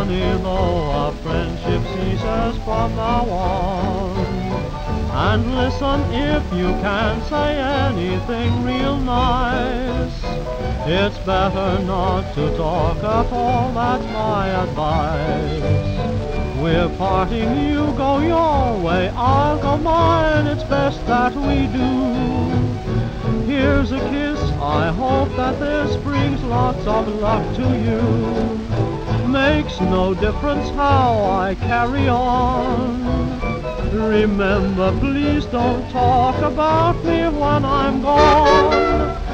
honey, though our friendship ceases from now on. And listen, if you can say anything real nice, it's better not to talk at all, that's my advice. We're parting, you go your way, I'll go mine, it's best that we do. Here's a kiss, I hope that this brings lots of luck to you. Makes no difference how I carry on. Remember, please don't talk about me when I'm gone.